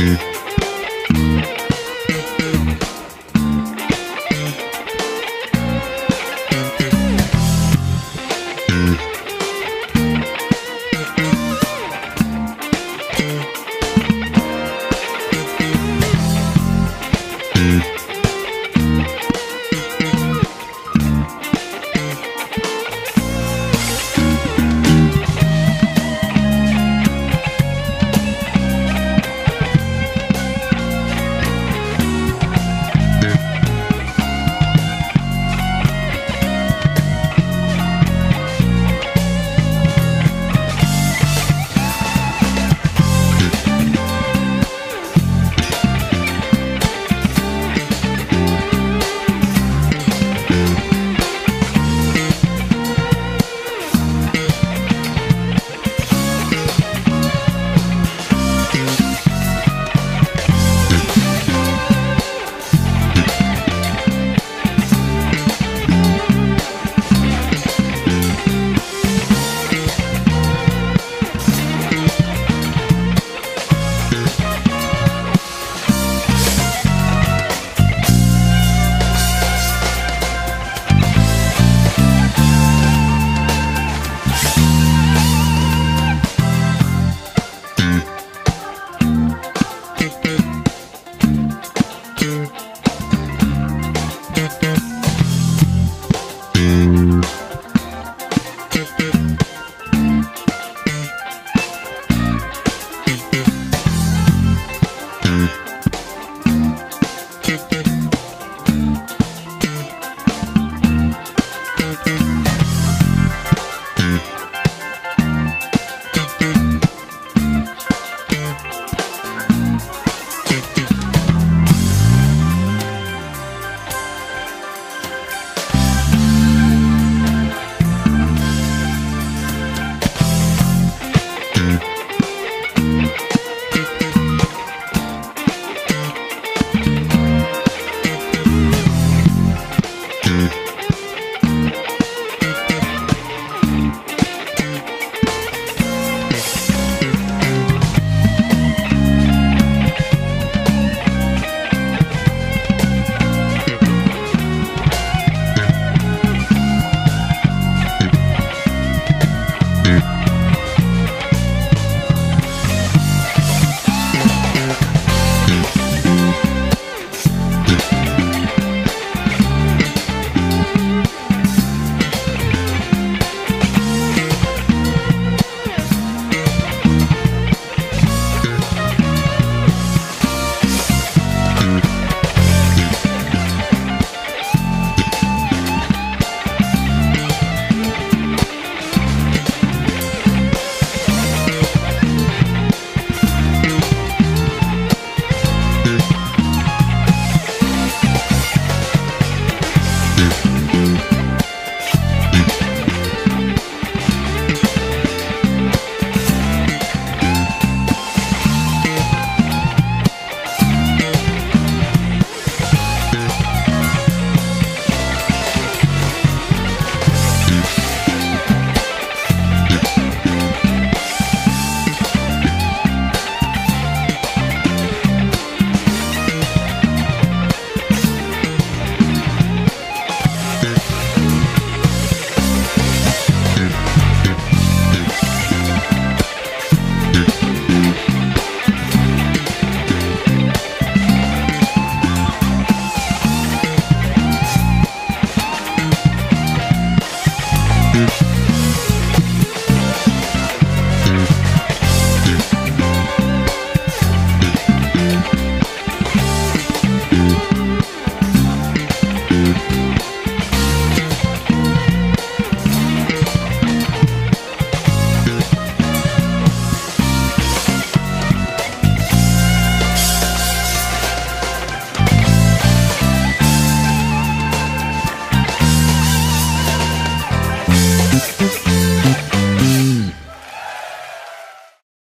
do Mm-hmm.